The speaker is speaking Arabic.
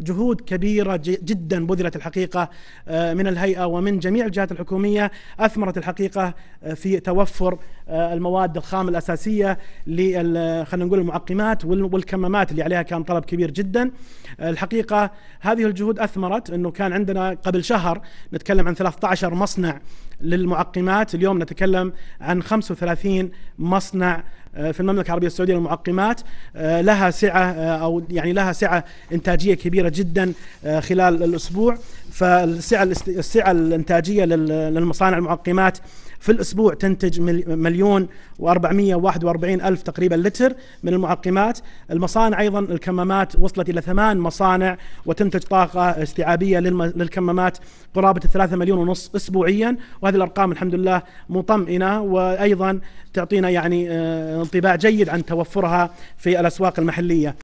جهود كبيرة جدا بذلت الحقيقة آه، من الهيئة ومن جميع الجهات الحكومية. أثمرت الحقيقة آه، في توفر آه، المواد الخام الأساسية خلينا نقول المعقمات والكمامات اللي عليها كان طلب كبير جدا. الحقيقة هذه الجهود أثمرت أنه كان عندنا قبل شهر نتكلم عن 13 مصنع للمعقمات اليوم نتكلم عن 35 مصنع في المملكة العربية السعودية للمعقمات آه، لها سعة آه، أو يعني لها سعة إنتاجية كبيرة جدا خلال الأسبوع. فالسعة السعة الإنتاجية للمصانع المعقمات في الأسبوع تنتج مليون و441 ألف تقريبا لتر من المعقمات. المصانع أيضا الكمامات وصلت إلى ثمان مصانع وتنتج طاقة استيعابية للكمامات قرابة الثلاثة مليون ونص أسبوعيا. وهذه الأرقام الحمد لله مطمئنة وأيضا تعطينا يعني انطباع جيد عن توفرها في الأسواق المحلية.